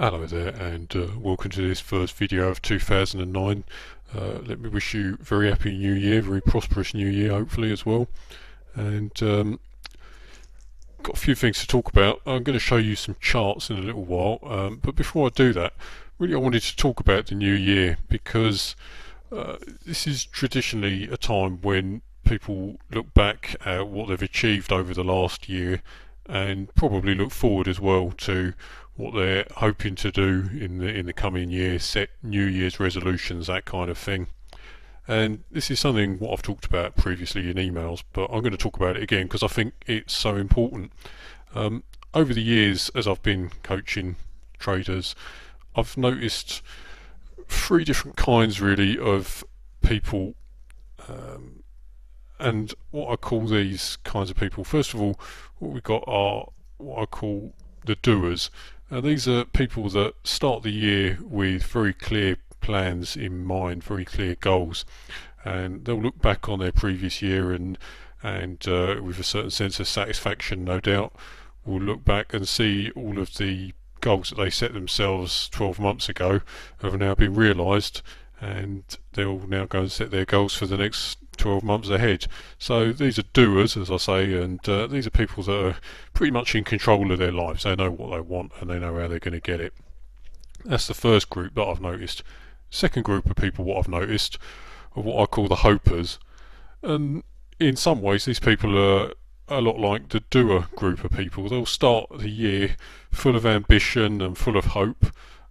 Hello there and uh, welcome to this first video of 2009. Uh, let me wish you very happy new year, very prosperous new year hopefully as well. And um, got a few things to talk about. I'm going to show you some charts in a little while um, but before I do that really I wanted to talk about the new year because uh, this is traditionally a time when people look back at what they've achieved over the last year and probably look forward as well to what they're hoping to do in the in the coming year, set New Year's resolutions, that kind of thing. And this is something what I've talked about previously in emails, but I'm going to talk about it again because I think it's so important. Um, over the years, as I've been coaching traders, I've noticed three different kinds really of people um, and what I call these kinds of people. First of all, what we've got are what I call the doers. Uh, these are people that start the year with very clear plans in mind, very clear goals, and they'll look back on their previous year and and uh, with a certain sense of satisfaction, no doubt, will look back and see all of the goals that they set themselves 12 months ago have now been realised, and they'll now go and set their goals for the next 12 months ahead. So these are doers, as I say, and uh, these are people that are pretty much in control of their lives. They know what they want and they know how they're going to get it. That's the first group that I've noticed. Second group of people, what I've noticed, are what I call the hopers. And in some ways, these people are a lot like the doer group of people. They'll start the year full of ambition and full of hope,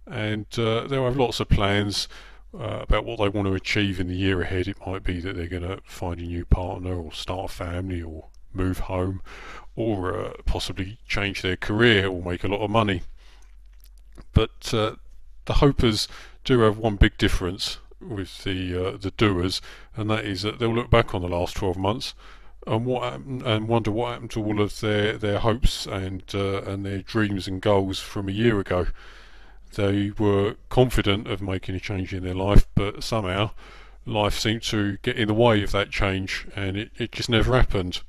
and uh, they'll have lots of plans uh, about what they want to achieve in the year ahead. It might be that they're going to find a new partner or start a family or move home or uh, possibly change their career or make a lot of money. But uh, the hopers do have one big difference with the uh, the doers, and that is that they'll look back on the last 12 months and what and wonder what happened to all of their their hopes and uh, and their dreams and goals from a year ago they were confident of making a change in their life, but somehow life seemed to get in the way of that change and it, it just never happened.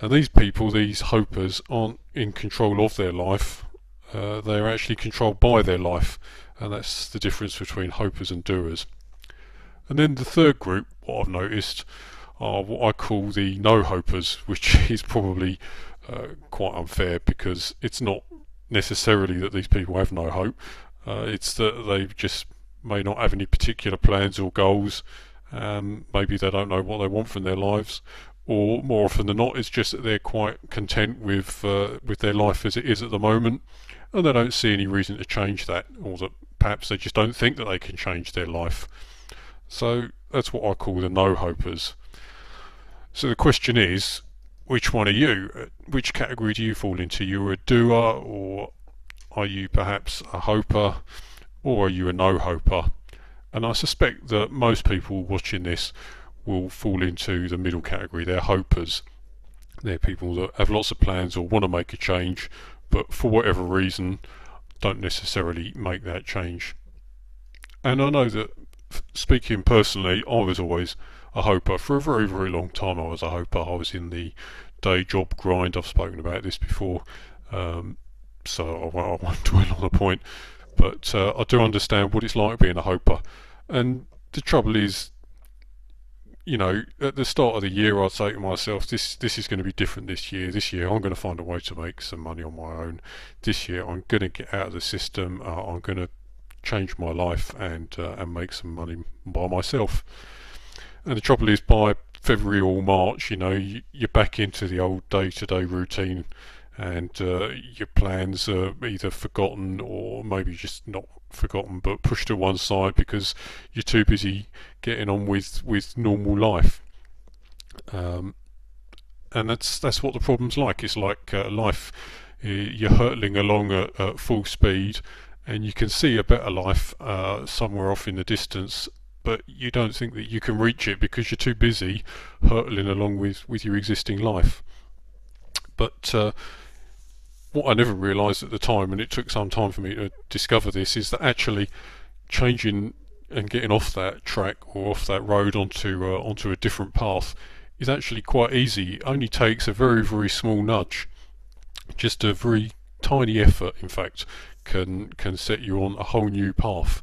And these people, these hopers, aren't in control of their life, uh, they're actually controlled by their life, and that's the difference between hopers and doers. And then the third group, what I've noticed, are what I call the no hopers, which is probably uh, quite unfair because it's not necessarily that these people have no hope. Uh, it's that they just may not have any particular plans or goals. Um, maybe they don't know what they want from their lives, or more often than not, it's just that they're quite content with uh, with their life as it is at the moment, and they don't see any reason to change that, or that perhaps they just don't think that they can change their life. So that's what I call the no hopers. So the question is, which one are you? Uh, which category do you fall into? You're a doer, or are you perhaps a hoper, or are you a no hoper? And I suspect that most people watching this will fall into the middle category. They're hopers. They're people that have lots of plans or want to make a change, but for whatever reason, don't necessarily make that change. And I know that, speaking personally, I was always a hoper. For a very, very long time, I was a hoper. I was in the day job grind. I've spoken about this before, um, so I won't, I won't, dwell on the point. But uh, I do understand what it's like being a hoper. And the trouble is, you know, at the start of the year, I'd say to myself, this this is going to be different this year. This year, I'm going to find a way to make some money on my own. This year, I'm going to get out of the system. Uh, I'm going to change my life and uh, and make some money by myself. And the trouble is, by February or March, you know, you, are back into the old day-to-day routine, and uh, your plans are either forgotten or maybe just not forgotten, but pushed to one side because you're too busy getting on with with normal life. Um, and that's that's what the problem's like. It's like uh, life. You're hurtling along at, at, full speed, and you can see a better life uh, somewhere off in the distance but you don't think that you can reach it because you're too busy hurtling along with, with your existing life. But uh, what I never realised at the time, and it took some time for me to discover this, is that actually changing and getting off that track or off that road onto uh, onto a different path is actually quite easy. It only takes a very very small nudge, just a very tiny effort, in fact, can can set you on a whole new path.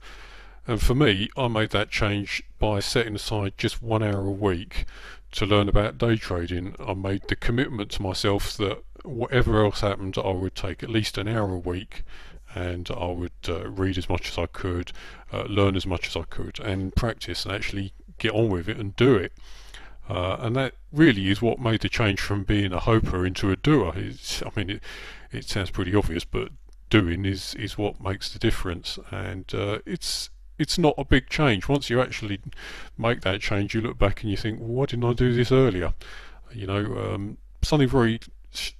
And for me, I made that change by setting aside just one hour a week to learn about day trading. I made the commitment to myself that whatever else happened, I would take at least an hour a week and I would uh, read as much as I could, uh, learn as much as I could, and practice and actually get on with it and do it. Uh, and that really is what made the change from being a hoper into a doer. It's, I mean, it, it sounds pretty obvious, but doing is, is what makes the difference. And uh, it's it's not a big change. Once you actually make that change, you look back and you think, well, why didn't I do this earlier? You know, um, something very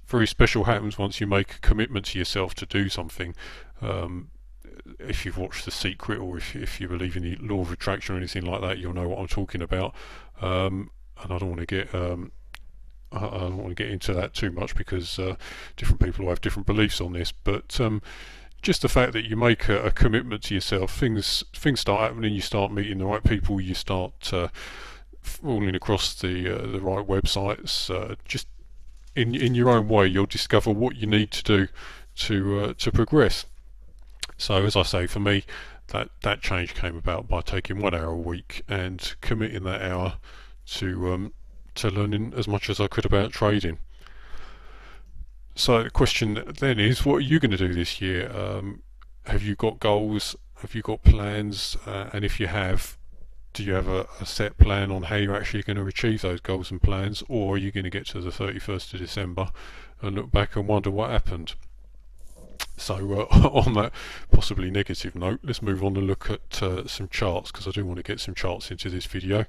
very special happens once you make a commitment to yourself to do something. Um, if you've watched The Secret or if, if you believe in the law of attraction or anything like that, you'll know what I'm talking about. Um, and I don't want to get um, I, don't want to get into that too much because uh, different people have different beliefs on this. But um, just the fact that you make a, a, commitment to yourself, things things start happening. You start meeting the right people. You start uh, falling across the uh, the right websites. Uh, just in in your own way, you'll discover what you need to do to uh, to progress. So as I say, for me, that that change came about by taking one hour a week and committing that hour to um, to learning as much as I could about trading. So the question then is, what are you going to do this year? Um, have you got goals? Have you got plans? Uh, and if you have, do you have a, a, set plan on how you're actually going to achieve those goals and plans, or are you going to get to the 31st of December and look back and wonder what happened? So uh, on that possibly negative note, let's move on and look at uh, some charts because I do want to get some charts into this video.